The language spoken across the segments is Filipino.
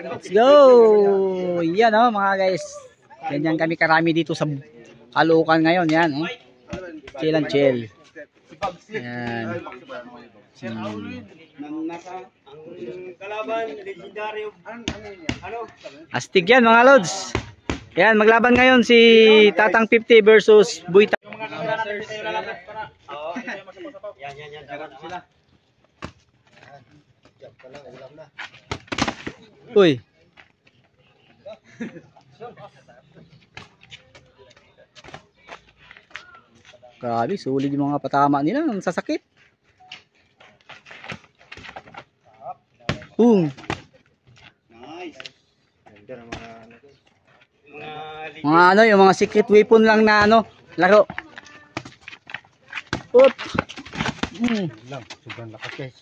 Let's go! Yan oh mga guys. Ganyan kami karami dito sa Kalukan ngayon. Yan oh. Chill and chill. Yan. Hmm. Kalaban, legendary. Ano? Astig yan mga lods. Yan, maglaban ngayon si Tatang 50 versus Buita. Yan, yan, yan. Dagan sila. Uy. Grabe, sulit yung mga patama nila. Ang sasakit. Boom. Nice. Ganda ng mga ano. Mga Mga ano, yung mga secret weapon lang na ano, laro. Oop. Hmm. lang. Sobrang lakas guys.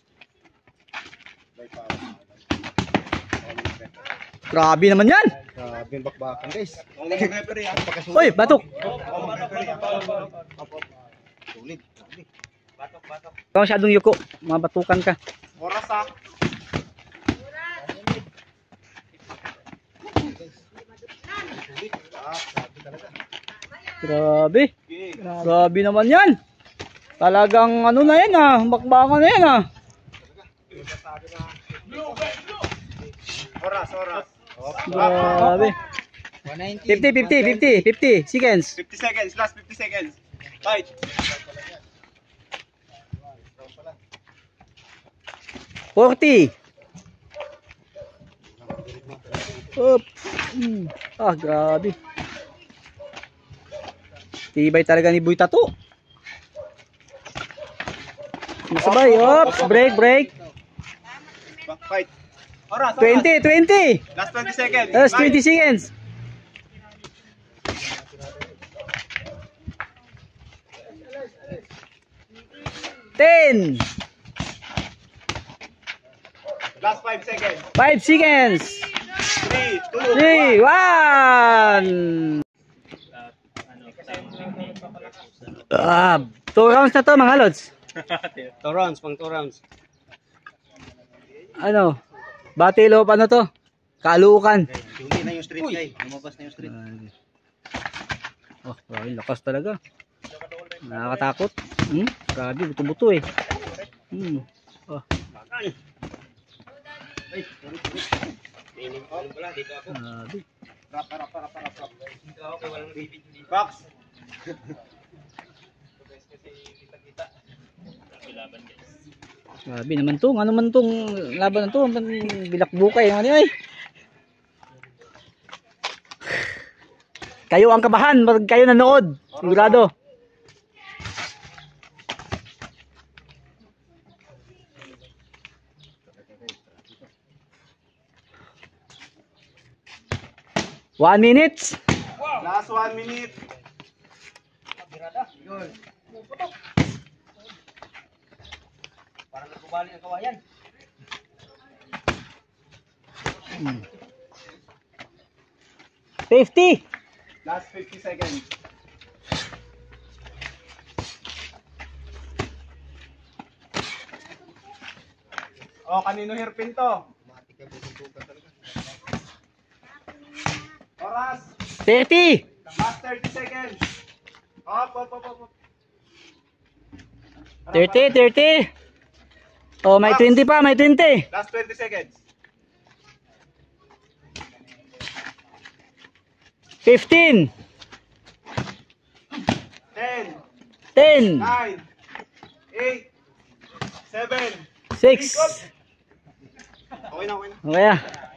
Grabe naman yan. Grabe yung bakbakan guys. Uy, batok. Sulit. Batok, batok. Ikaw masyadong yuko. Mabatukan ka. Oras ah. Ah, grabe. Grabe. Naman yan. Talagang ano na yan ah. Bakbakan na yan ah. Oras, oras. Grabe. 50, 50, 50, 50 seconds. 50 seconds, last 50 seconds. Fight. Forty. Up. Ah, grabe. Tibay talaga ni Boy Tato. Masabay. Ops, break, break. Fight. Oras, oras. 20, 20. Last 20 seconds. Fight. 20 seconds. Ten, Last 5 seconds. five seconds, 3, 2, three, one. Ah, two rounds na to mga lods. 2 rounds, pang 2 rounds. Ano? Battle of ano to? Kalukan. Hindi na yung street guy. Lumabas na yung street. Oh, grabe, lakas talaga. Nakakatakot. Hmm? Grabe, buto-buto eh. Hmm. Oh, Ay, dito ako. grabe. Rap, rap, rap, rap, rap. Dito ako kay walang bibig. Box. Grabe naman to. Ano man tong laban na to? Bilakbukay. Ano ay? Kayo ang kabahan. Pag kayo nanood. Sigurado. One minute. Last 1 minute. Yun. Nagkubali ang kawayan. Fifty. Last 50 seconds. Oh, kanino hairpin to? Oras. Thirty. Last 30 seconds. Up, up, up, up. up. Thirty, thirty. Oh, may 20 pa, may 20. Last 20 seconds. Fifteen. 10, Ten. 9, 8, 7, Six. Okay na, okay na. Okay ah.